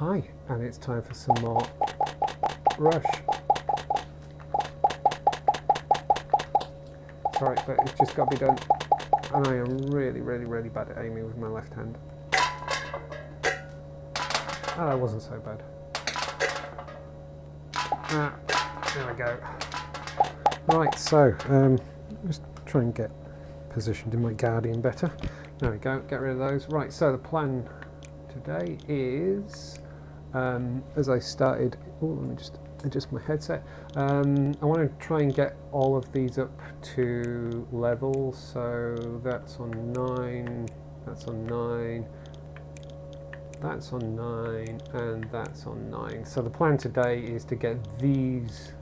Hi, and it's time for some more Rush. Sorry, but it's just got to be done. And I am really, really, really bad at aiming with my left hand. Oh, that wasn't so bad. Ah, there we go. Right, so, um, just try and get positioned in my Guardian better. There we go, get rid of those. Right, so the plan today is, um, as I started, oh, let me just adjust my headset. Um, I want to try and get all of these up to level, so that's on 9, that's on 9, that's on 9, and that's on 9. So the plan today is to get these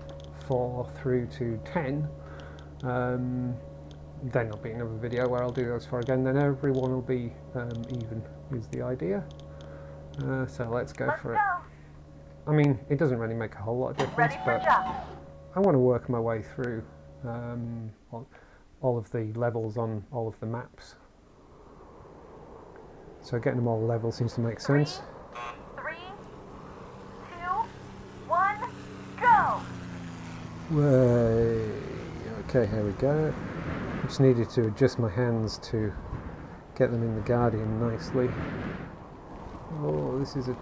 four through to 10. Um, then there'll be another video where I'll do those four again, then everyone will be um, even, is the idea. Uh, so let's go Let's for go. it. I mean, it doesn't really make a whole lot of difference, but. I want to work my way through um, all, all of the levels on all of the maps. So getting them all level seems to make sense. Three, two, one, go. Way. Okay, here we go. Just needed to adjust my hands to get them in the Guardian nicely. Oh, this is a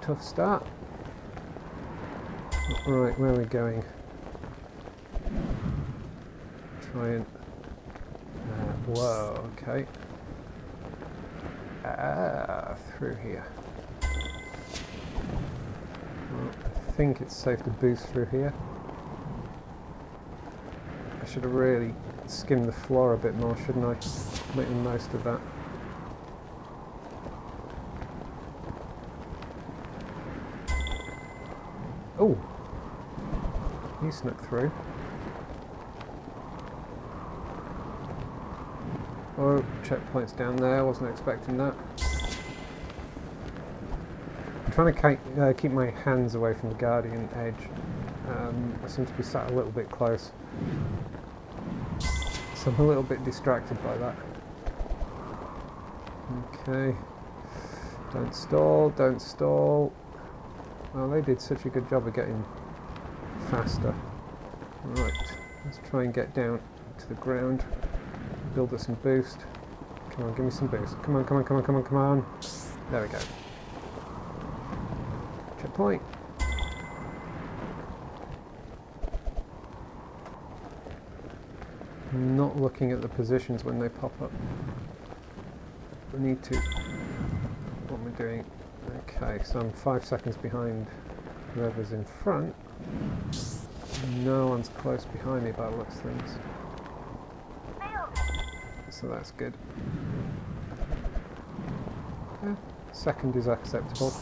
tough start. Right, where are we going? Try and... Uh, whoa, okay. Ah, through here. Well, I think it's safe to boost through here. I should have really skimmed the floor a bit more, shouldn't I? Make the most of that. Oh! He snuck through. Oh, checkpoint's down there, wasn't expecting that. I'm trying to keep, uh, keep my hands away from the Guardian edge. Um, I seem to be sat a little bit close. So I'm a little bit distracted by that. Okay. Don't stall, don't stall. Well, they did such a good job of getting faster. Right, let's try and get down to the ground. Build us some boost. Come on, give me some boost. Come on, come on, come on, come on, come on. There we go. Checkpoint. Not looking at the positions when they pop up. I need to. What am I doing? Okay, so I'm five seconds behind whoever's in front. No one's close behind me by the looks of things, so that's good. Yeah, second is acceptable.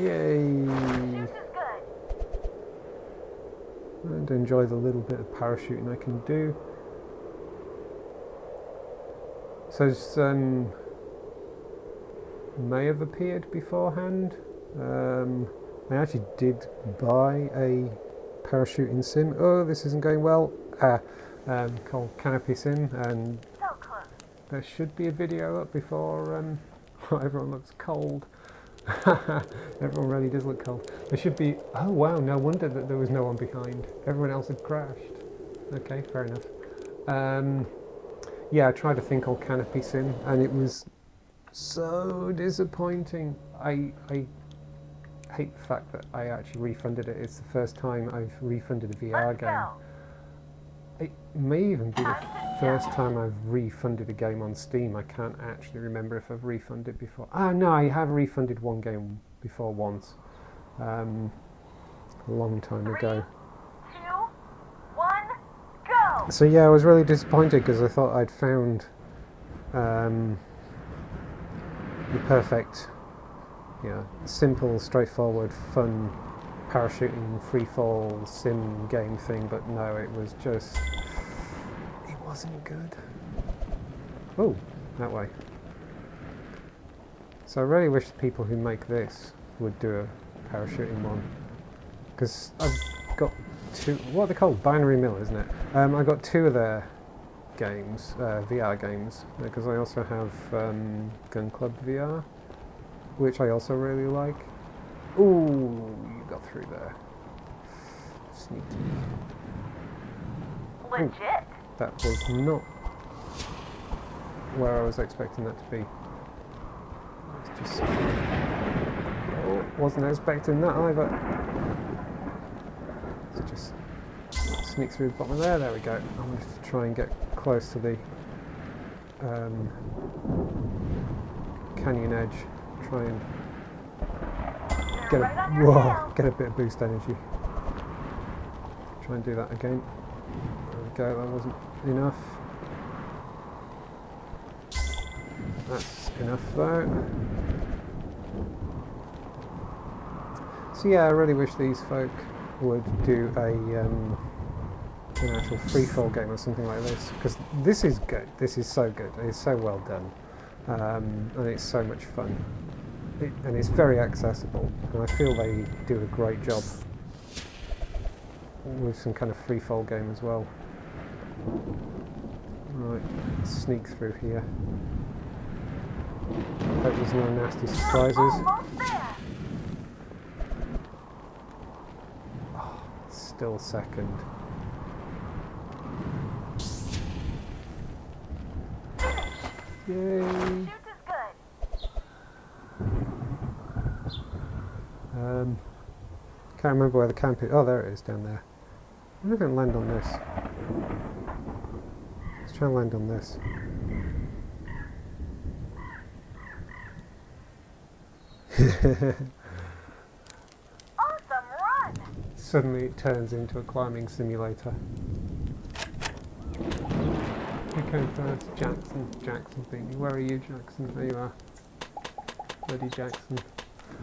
Yay! And enjoy the little bit of parachuting I can do. So um, may have appeared beforehand. Um, I actually did buy a parachuting sim. Oh, this isn't going well. Ah, um, called Canopy Sim, and there should be a video up before um, everyone looks cold. everyone really does look cold. There should be. Oh wow! No wonder that there was no one behind. Everyone else had crashed. Okay, fair enough. Um, yeah, I tried a thing called Canopy Sim, and it was so disappointing. I I hate the fact that I actually refunded it. It's the first time I've refunded a VR game. It may even be the first time I've refunded a game on Steam. I can't actually remember if I've refunded before. Ah, no, I have refunded one game before once. Um, a long time ago. Two, one, go. So yeah, I was really disappointed because I thought I'd found um, the perfect, you know, simple, straightforward, fun parachuting, free fall sim game thing, but no, it was just, it wasn't good. Oh, that way. So I really wish the people who make this would do a parachuting one, because I've got two. What are they called? Binary Mill, isn't it? Um, I got two of their games, uh, VR games, because I also have um, Gun Club VR. which I also really like. Ooh, you got through there. Sneaky. Legit. That was not where I was expecting that to be. Just. Oh, wasn't expecting that either. Let's just sneak through the bottom of there. There we go. I'm going to try and get close to the um, canyon edge. Try and get a whoa, get a bit of boost energy. Try and do that again. There we go. That wasn't enough. That's enough though. So yeah, I really wish these folk would do a um, an actual free fall game or something like this because this is good. This is so good. It's so well done, um, and it's so much fun. It, and it's very accessible, and I feel they do a great job with some kind of free fall game as well. Right, sneak through here. Hope there's no nasty surprises. There. Still second. Yay! Chute is good. Um, can't remember where the camp is. Oh, there it is down there. I wonder if I can land on this. Let's try and land on this. Awesome run. Suddenly it turns into a climbing simulator. Came first? Jackson. Jackson thingy. Where are you, Jackson? There you are. Bloody Jackson.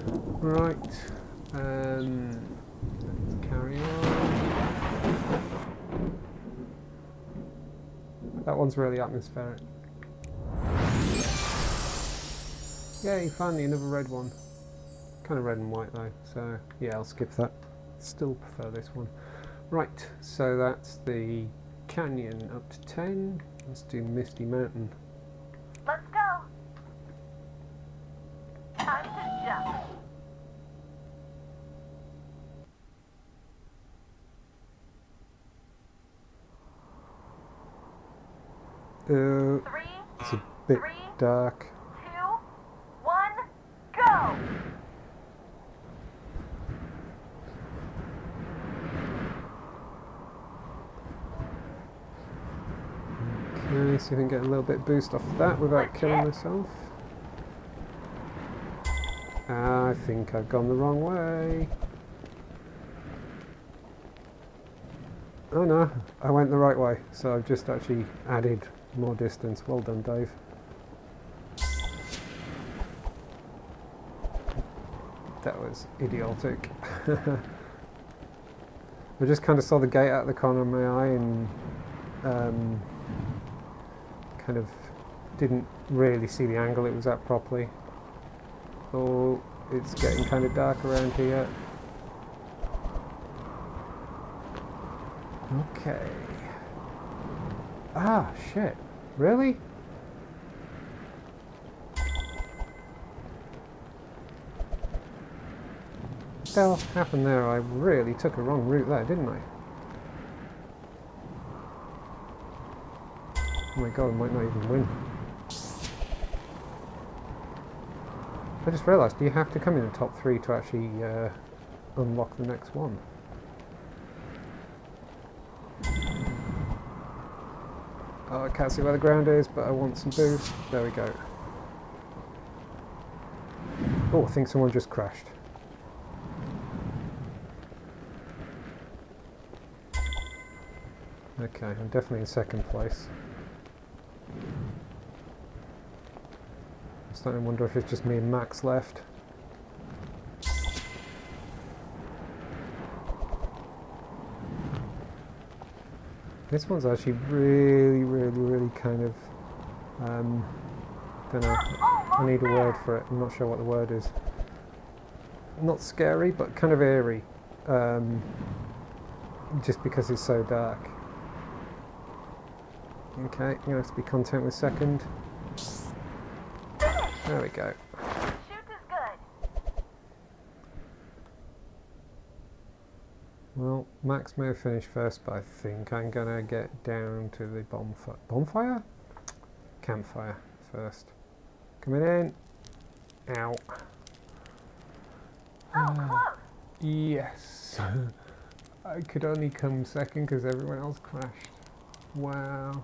Right. Um, let's carry on. That one's really atmospheric. Yay, finally another red one. Kind of red and white though, so yeah, I'll skip that. Still prefer this one. Right, so that's the canyon up to 10. Let's do Misty Mountain. Let's go. Time to jump. Uh, Three, it's a bit Three. dark. two, one, go. Okay, see if I can get a little bit boost off that without killing myself. I think I've gone the wrong way. Oh no, I went the right way, so I've just actually added more distance. Well done, Dave. That was idiotic. I just kind of saw the gate out of the corner of my eye and um, kind of didn't really see the angle it was at properly. Oh, it's getting kind of dark around here. Okay. Ah, shit. Really? What the hell happened there? I really took a wrong route there, didn't I? My god, I might not even win. I just realised, do you have to come in the top three to actually uh, unlock the next one? Oh, I can't see where the ground is, but I want some boost. There we go. Oh, I think someone just crashed. Okay, I'm definitely in second place. Starting to wonder if it's just me and Max left. This one's actually really, really, really kind of, um, don't know, I need a word for it, I'm not sure what the word is. Not scary, but kind of eerie, um, just because it's so dark. Okay, you have to be content with second. There we go. Well, Max may have finished first, but I think I'm gonna get down to the bonfire. Bonfire? Campfire first. Coming in. Out. Oh, uh, yes. I could only come second because everyone else crashed. Wow.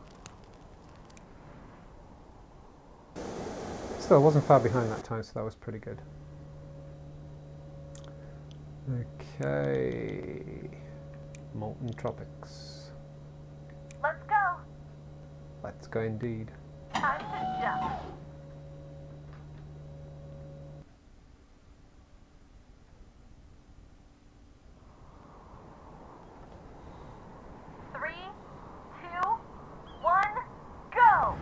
Still, I wasn't far behind that time, so that was pretty good. Okay. Molten Tropics. Let's go. Let's go indeed. Time to jump. Three, two, one, go!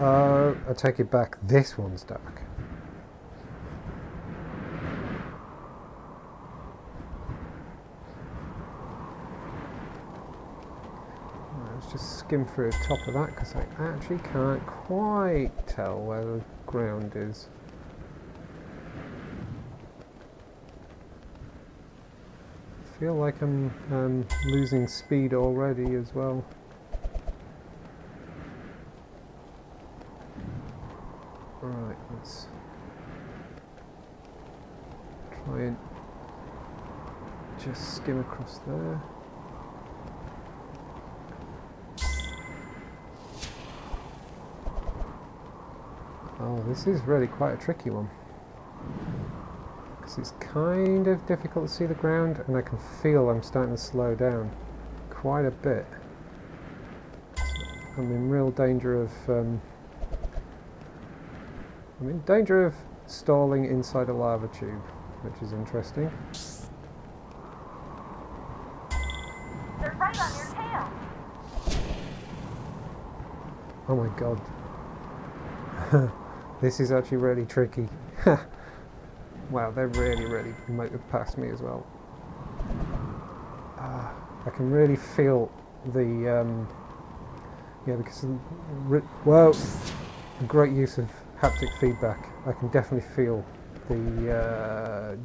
Uh, I take it back. This one's dark. Let's just skim through the top of that because I actually can't quite tell where the ground is. I feel like I'm um, losing speed already as well. Right, let's try and just skim across there. Oh, this is really quite a tricky one. Because it's kind of difficult to see the ground and I can feel I'm starting to slow down quite a bit. I'm in real danger of um, I'm in danger of stalling inside a lava tube, which is interesting. They're right on your tail. Oh my god. this is actually really tricky. wow, they're really, really might have passed me as well. Ah, I can really feel the, um, yeah, because, of the ri- well, great use of haptic feedback. I can definitely feel the, uh,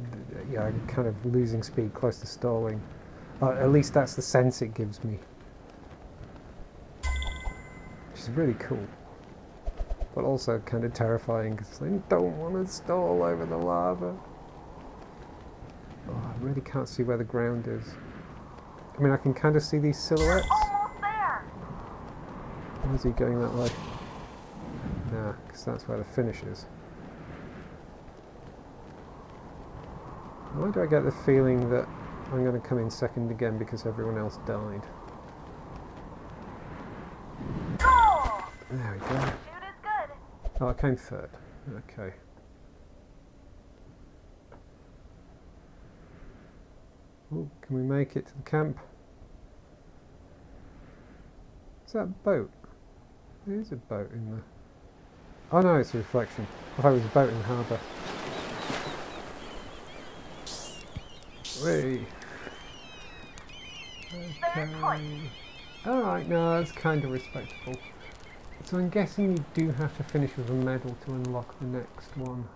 yeah, kind of losing speed, close to stalling. Uh, at least that's the sense it gives me. Which is really cool. But also kind of terrifying because I don't want to stall over the lava. Oh, I really can't see where the ground is. I mean, I can kind of see these silhouettes. Why is he going that way? Because that's where the finish is. Why do I get the feeling that I'm going to come in second again because everyone else died? There we go. Oh, I came third. Okay. Oh, can we make it to the camp? Is that a boat? There is a boat in the... Oh no, it's a reflection. I thought it was a boat in the harbour. Whee! Okay. Alright, no, that's kind of respectable. So I'm guessing you do have to finish with a medal to unlock the next one.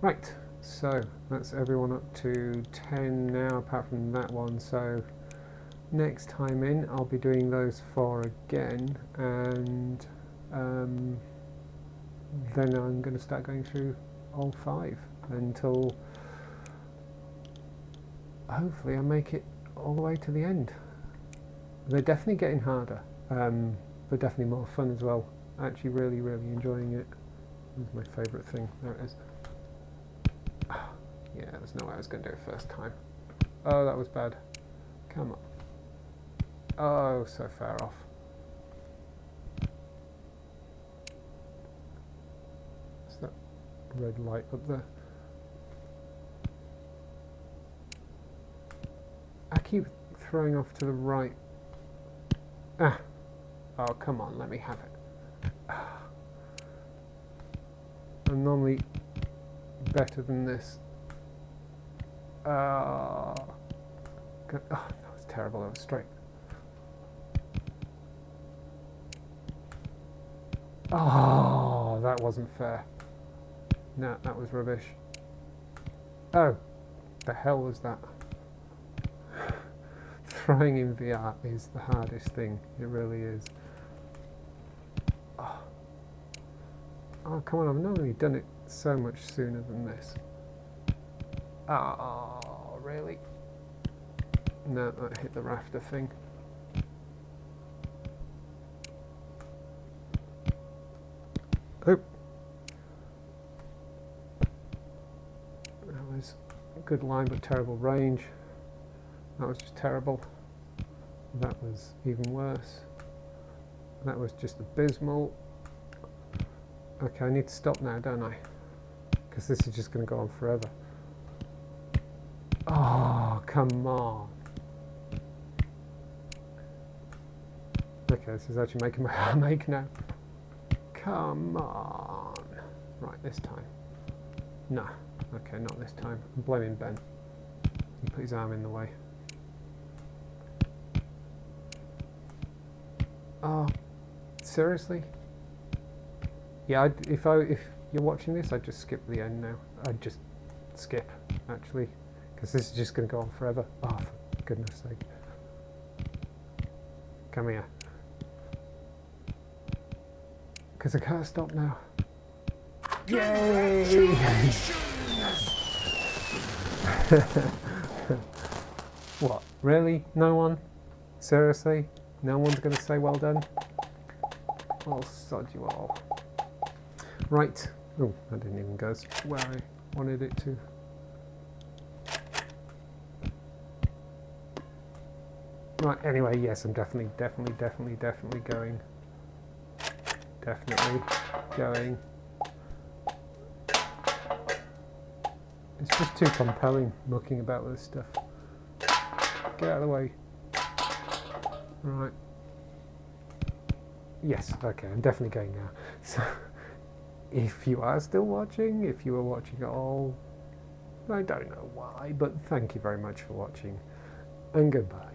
Right, so that's everyone up to 10 now apart from that one. So next time in I'll be doing those four again and um, then I'm going to start going through all five until hopefully I make it all the way to the end. They're definitely getting harder. Um, they're definitely more fun as well. Actually, really, really enjoying it. This is my favourite thing. There it is. Yeah, there's no way I was going to do it first time. Oh, that was bad. Come on. Oh, so far off. What's that red light up there? I keep throwing off to the right. Ah. Oh, come on, let me have it. Ah. I'm normally better than this. Uh, oh, that was terrible. That was straight. Oh, that wasn't fair. No, that was rubbish. Oh, the hell was that? Throwing in VR is the hardest thing. It really is. Oh, oh come on, I've normally done it so much sooner than this. Oh, really? No, that hit the rafter thing. Oh. That was a good line but terrible range. That was just terrible. That was even worse. That was just abysmal. Okay, I need to stop now, don't I? Because this is just going to go on forever. Oh, come on. Okay, this is actually making my arm ache now. Come on. Right, this time. No. Okay, not this time. I'm blaming Ben. He put his arm in the way. Oh, seriously? Yeah, I'd, if I if you're watching this, I'd just skip the end now. I'd just skip, actually, because this is just going to go on forever. Oh, for goodness sake. Come here. Because I can't stop now. Yay! what? Really? No one? Seriously? No one's going to say well done? I'll sod you all. Right. Oh, that didn't even go where I wanted it to. Right, anyway, yes, I'm definitely, definitely, definitely, definitely going. Definitely going. It's just too compelling looking about with this stuff. Get out of the way. Right. Yes, okay, I'm definitely going now. So, if you are still watching, if you are watching at all, I don't know why, but thank you very much for watching, and goodbye.